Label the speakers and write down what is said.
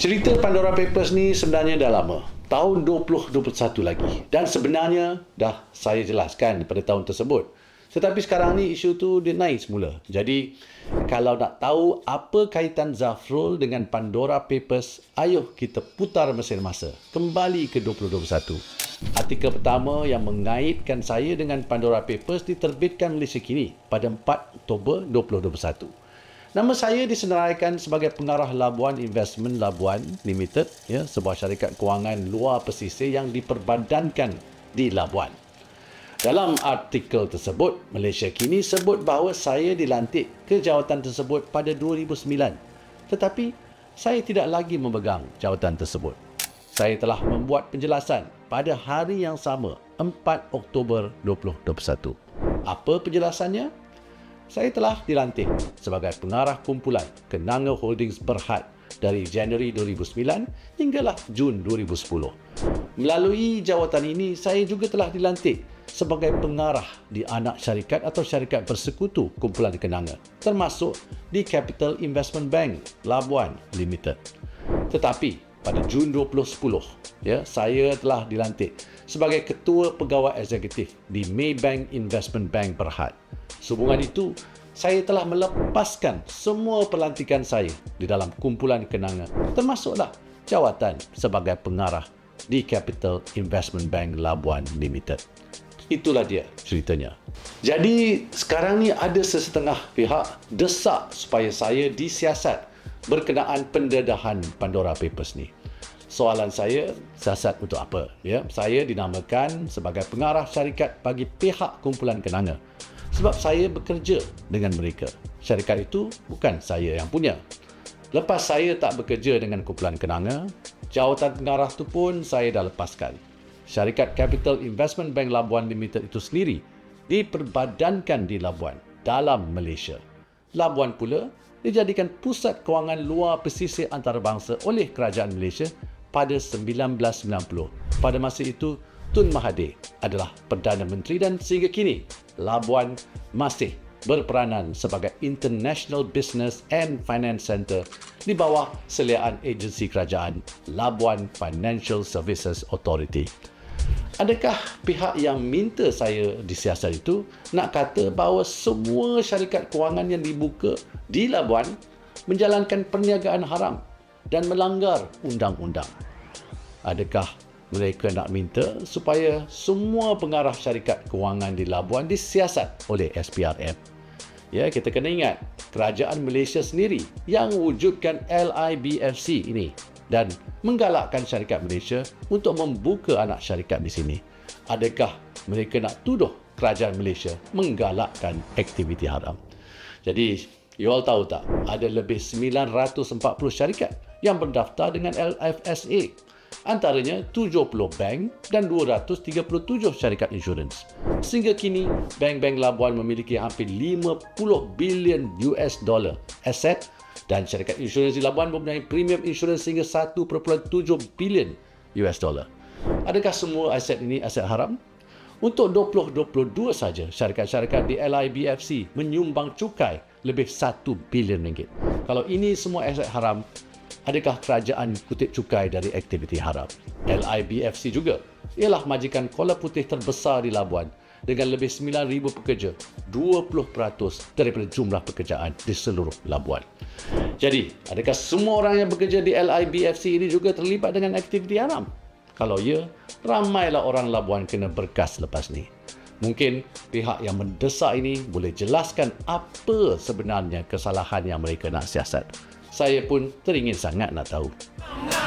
Speaker 1: Cerita Pandora Papers ni sebenarnya dah lama. Tahun 2021 lagi. Dan sebenarnya dah saya jelaskan pada tahun tersebut. Tetapi sekarang ni isu tu dia naik semula. Jadi kalau nak tahu apa kaitan Zafrul dengan Pandora Papers, ayo kita putar mesin masa. Kembali ke 2021. Artikel pertama yang mengaitkan saya dengan Pandora Papers diterbitkan Malaysia kini pada 4 Oktober 2021. Nama saya disenaraikan sebagai pengarah Labuan Investment Labuan Limited, ya, sebuah syarikat kewangan luar pesisir yang diperbadankan di Labuan. Dalam artikel tersebut, Malaysia kini sebut bahawa saya dilantik ke jawatan tersebut pada 2009. Tetapi, saya tidak lagi memegang jawatan tersebut. Saya telah membuat penjelasan pada hari yang sama, 4 Oktober 2021. Apa penjelasannya? Saya telah dilantik sebagai pengarah kumpulan Kenanga Holdings Berhad dari Januari 2009 hinggalah Jun 2010. Melalui jawatan ini, saya juga telah dilantik sebagai pengarah di anak syarikat atau syarikat bersekutu kumpulan Kenanga, termasuk di Capital Investment Bank Labuan Limited. Tetapi pada Jun 2010, ya, saya telah dilantik sebagai ketua pegawai eksekutif di Maybank Investment Bank Berhad. Sehubungan itu, saya telah melepaskan semua pelantikan saya di dalam kumpulan kenangan, termasuklah jawatan sebagai pengarah di Capital Investment Bank Labuan Limited. Itulah dia ceritanya. Jadi sekarang ni ada sesetengah pihak desak supaya saya disiasat berkenaan pendedahan Pandora Papers ni. Soalan saya, siasat untuk apa? Ya, saya dinamakan sebagai pengarah syarikat bagi pihak kumpulan kenanga sebab saya bekerja dengan mereka. Syarikat itu bukan saya yang punya. Lepas saya tak bekerja dengan kumpulan kenanga, jawatan pengarah itu pun saya dah lepaskan. Syarikat Capital Investment Bank Labuan Limited itu sendiri diperbadankan di Labuan dalam Malaysia. Labuan pula dijadikan pusat kewangan luar pesisir antarabangsa oleh kerajaan Malaysia pada 1990. Pada masa itu, Tun Mahathir adalah Perdana Menteri dan sehingga kini Labuan masih berperanan sebagai International Business and Finance Center di bawah seliaan agensi kerajaan Labuan Financial Services Authority. Adakah pihak yang minta saya disiasat itu nak kata bahawa semua syarikat kewangan yang dibuka di Labuan menjalankan perniagaan haram dan melanggar undang-undang? Adakah mereka nak minta supaya semua pengarah syarikat kewangan di Labuan disiasat oleh SPRM. Ya, kita kena ingat, kerajaan Malaysia sendiri yang wujudkan LIBFC ini dan menggalakkan syarikat Malaysia untuk membuka anak syarikat di sini. Adakah mereka nak tuduh kerajaan Malaysia menggalakkan aktiviti haram? Jadi, you all tahu tak, ada lebih 940 syarikat yang berdaftar dengan LFSA antaranya 70 bank dan 237 syarikat insurans. Sehingga kini, bank-bank Labuan memiliki hampir 50 bilion US dollar aset dan syarikat insurans di Labuan mempunyai premium insurans sehingga 1.7 bilion US dollar. Adakah semua aset ini aset haram? Untuk 2022 saja, syarikat-syarikat di LIBFC menyumbang cukai lebih 1 bilion ringgit. Kalau ini semua aset haram, adakah kerajaan kutip cukai dari aktiviti haram? LIBFC juga ialah majikan kola putih terbesar di Labuan dengan lebih 9,000 pekerja, 20% daripada jumlah pekerjaan di seluruh Labuan. Jadi, adakah semua orang yang bekerja di LIBFC ini juga terlibat dengan aktiviti haram? Kalau ya, ramailah orang Labuan kena berkas lepas ni. Mungkin pihak yang mendesak ini boleh jelaskan apa sebenarnya kesalahan yang mereka nak siasat saya pun teringin sangat nak tahu. Not